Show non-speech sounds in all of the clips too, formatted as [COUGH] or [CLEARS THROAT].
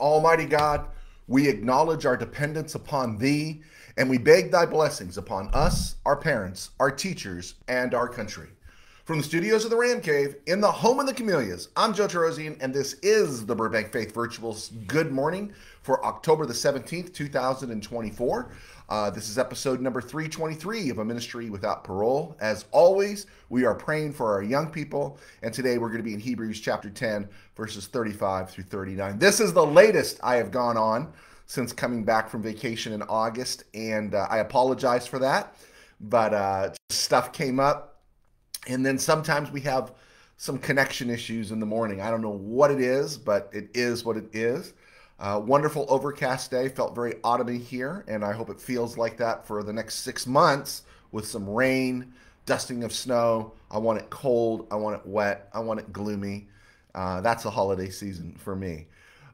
Almighty God, we acknowledge our dependence upon Thee, and we beg Thy blessings upon us, our parents, our teachers, and our country. From the studios of the Ram Cave, in the home of the Camellias, I'm Joe Torosian, and this is the Burbank Faith Virtuals Good Morning for October the 17th, 2024. Uh, this is episode number 323 of A Ministry Without Parole. As always, we are praying for our young people, and today we're going to be in Hebrews chapter 10, verses 35 through 39. This is the latest I have gone on since coming back from vacation in August, and uh, I apologize for that, but uh, stuff came up, and then sometimes we have some connection issues in the morning. I don't know what it is, but it is what it is. Uh, wonderful overcast day. Felt very autumny here, and I hope it feels like that for the next six months with some rain, dusting of snow. I want it cold. I want it wet. I want it gloomy. Uh, that's a holiday season for me.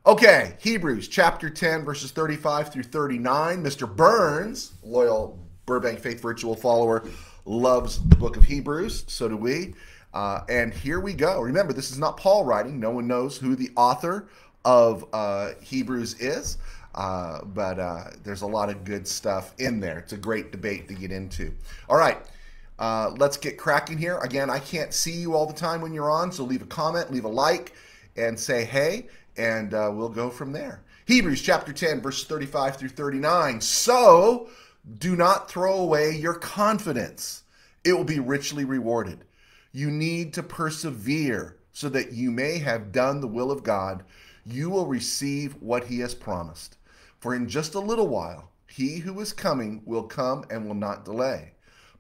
Okay, Hebrews chapter 10, verses 35 through 39. Mr. Burns, loyal Burbank Faith Virtual follower, loves the book of Hebrews. So do we. Uh, and here we go. Remember, this is not Paul writing. No one knows who the author of uh, Hebrews is. Uh, but uh, there's a lot of good stuff in there. It's a great debate to get into. All right, uh, let's get cracking here. Again, I can't see you all the time when you're on, so leave a comment, leave a like, and say hey, and uh, we'll go from there. Hebrews chapter 10, verses 35 through 39. So do not throw away your confidence, it will be richly rewarded. You need to persevere so that you may have done the will of God you will receive what he has promised. For in just a little while, he who is coming will come and will not delay.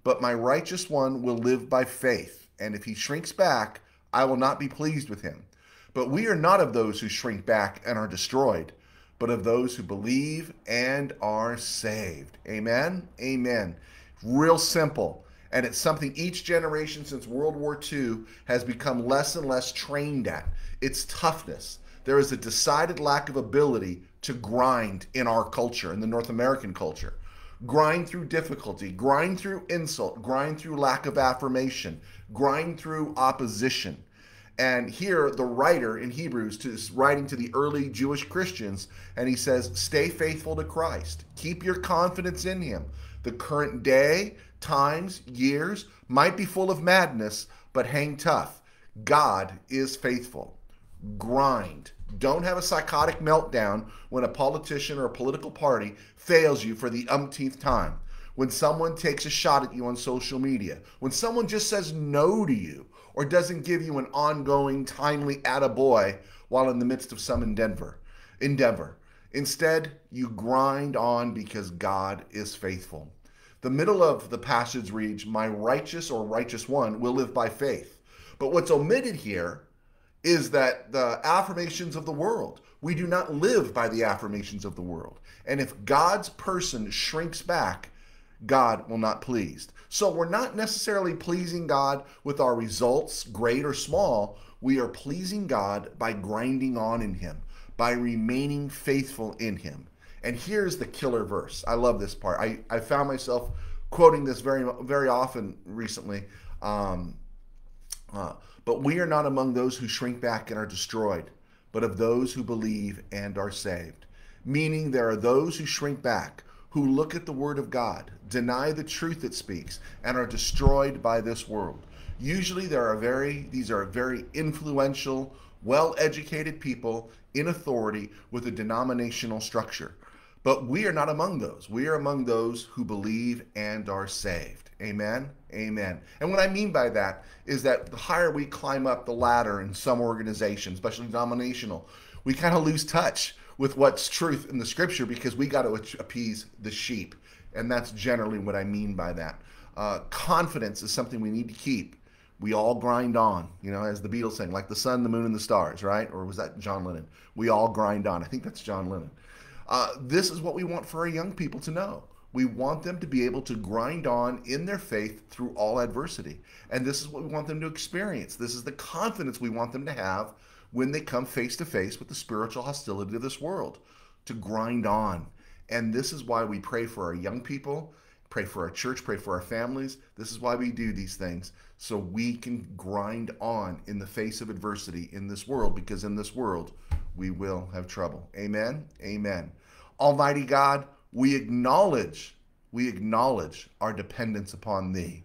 But my righteous one will live by faith, and if he shrinks back, I will not be pleased with him. But we are not of those who shrink back and are destroyed, but of those who believe and are saved. Amen? Amen. Real simple. And it's something each generation since World War II has become less and less trained at. It's toughness there is a decided lack of ability to grind in our culture, in the North American culture. Grind through difficulty, grind through insult, grind through lack of affirmation, grind through opposition. And here, the writer in Hebrews is writing to the early Jewish Christians, and he says, Stay faithful to Christ. Keep your confidence in him. The current day, times, years might be full of madness, but hang tough. God is faithful. Grind. Don't have a psychotic meltdown when a politician or a political party fails you for the umpteenth time. When someone takes a shot at you on social media. When someone just says no to you or doesn't give you an ongoing, timely attaboy while in the midst of some endeavor. endeavor. Instead, you grind on because God is faithful. The middle of the passage reads, My righteous or righteous one will live by faith. But what's omitted here is that the affirmations of the world, we do not live by the affirmations of the world. And if God's person shrinks back, God will not pleased. So we're not necessarily pleasing God with our results, great or small. We are pleasing God by grinding on in Him, by remaining faithful in Him. And here's the killer verse. I love this part. I, I found myself quoting this very very often recently. Um, uh, but we are not among those who shrink back and are destroyed, but of those who believe and are saved. Meaning there are those who shrink back, who look at the word of God, deny the truth it speaks, and are destroyed by this world. Usually there are very these are very influential, well-educated people in authority with a denominational structure. But we are not among those. We are among those who believe and are saved. Amen. Amen. And what I mean by that is that the higher we climb up the ladder in some organizations, especially denominational, we kind of lose touch with what's truth in the scripture because we got to appease the sheep. And that's generally what I mean by that. Uh, confidence is something we need to keep. We all grind on, you know, as the Beatles sang, like the sun, the moon, and the stars, right? Or was that John Lennon? We all grind on. I think that's John Lennon. Uh, this is what we want for our young people to know. We want them to be able to grind on in their faith through all adversity. And this is what we want them to experience. This is the confidence we want them to have when they come face to face with the spiritual hostility of this world, to grind on. And this is why we pray for our young people, pray for our church, pray for our families. This is why we do these things, so we can grind on in the face of adversity in this world, because in this world, we will have trouble. Amen. Amen. Almighty God, we acknowledge, we acknowledge our dependence upon thee.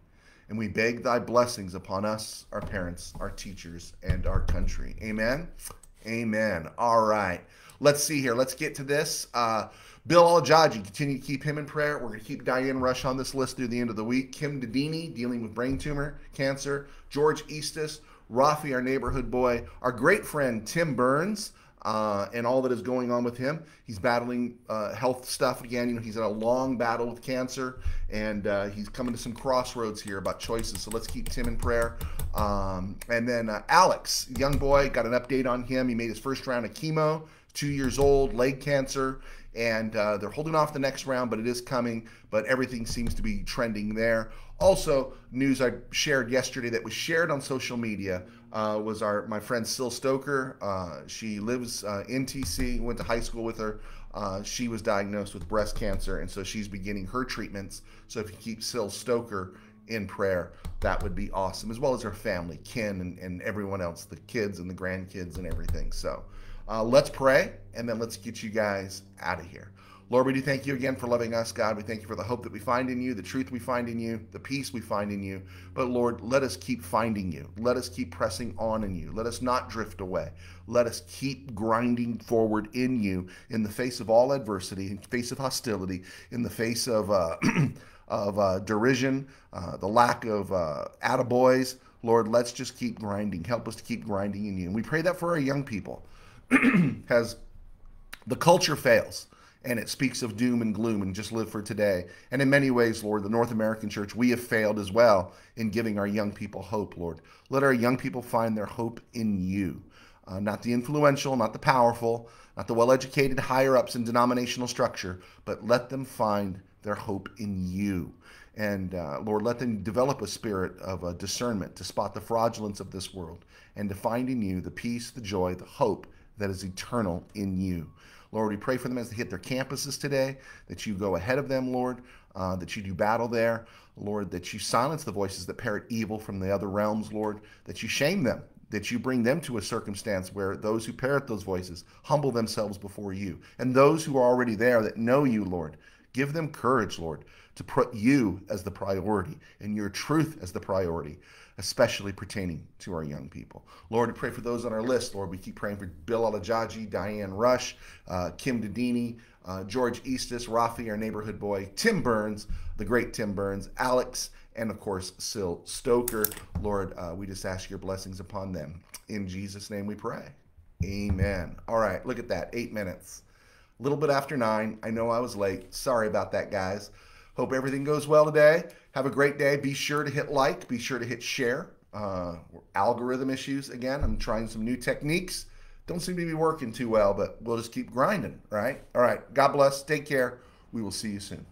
And we beg thy blessings upon us, our parents, our teachers, and our country. Amen. Amen. All right. Let's see here. Let's get to this. Uh, Bill Alajaji, continue to keep him in prayer. We're going to keep Diane Rush on this list through the end of the week. Kim Dedini, dealing with brain tumor cancer. George Eastis, Rafi, our neighborhood boy. Our great friend Tim Burns, uh, and all that is going on with him. He's battling uh, health stuff again. You know, he's in a long battle with cancer, and uh, he's coming to some crossroads here about choices. So let's keep Tim in prayer. Um, and then uh, Alex, young boy, got an update on him. He made his first round of chemo. Two years old, leg cancer, and uh, they're holding off the next round, but it is coming. But everything seems to be trending there. Also, news I shared yesterday that was shared on social media uh, was our my friend Sil Stoker. Uh, she lives uh, in TC. Went to high school with her. Uh, she was diagnosed with breast cancer, and so she's beginning her treatments. So if you keep Sil Stoker in prayer, that would be awesome, as well as her family, Ken, and, and everyone else, the kids and the grandkids and everything. So uh, let's pray, and then let's get you guys out of here. Lord, we do thank you again for loving us, God. We thank you for the hope that we find in you, the truth we find in you, the peace we find in you. But Lord, let us keep finding you. Let us keep pressing on in you. Let us not drift away. Let us keep grinding forward in you in the face of all adversity, in the face of hostility, in the face of uh, [CLEARS THROAT] of uh, derision, uh, the lack of uh, attaboys. Lord, let's just keep grinding. Help us to keep grinding in you. And we pray that for our young people. [CLEARS THROAT] Has the culture fails and it speaks of doom and gloom and just live for today. And in many ways, Lord, the North American church, we have failed as well in giving our young people hope, Lord. Let our young people find their hope in you. Uh, not the influential, not the powerful, not the well educated higher ups in denominational structure, but let them find their hope in you. And uh, Lord, let them develop a spirit of uh, discernment to spot the fraudulence of this world and to find in you the peace, the joy, the hope that is eternal in you. Lord, we pray for them as they hit their campuses today, that you go ahead of them, Lord, uh, that you do battle there, Lord, that you silence the voices that parrot evil from the other realms, Lord, that you shame them, that you bring them to a circumstance where those who parrot those voices humble themselves before you. And those who are already there that know you, Lord, give them courage, Lord, to put you as the priority and your truth as the priority especially pertaining to our young people. Lord, we pray for those on our list. Lord, we keep praying for Bill Alajaji, Diane Rush, uh, Kim Dedini, uh, George Eastis, Rafi, our neighborhood boy, Tim Burns, the great Tim Burns, Alex, and of course, Sil Stoker. Lord, uh, we just ask your blessings upon them. In Jesus' name we pray. Amen. All right, look at that. Eight minutes. A little bit after nine. I know I was late. Sorry about that, guys. Hope everything goes well today. Have a great day. Be sure to hit like. Be sure to hit share. Uh, algorithm issues again. I'm trying some new techniques. Don't seem to be working too well, but we'll just keep grinding, right? All right. God bless. Take care. We will see you soon.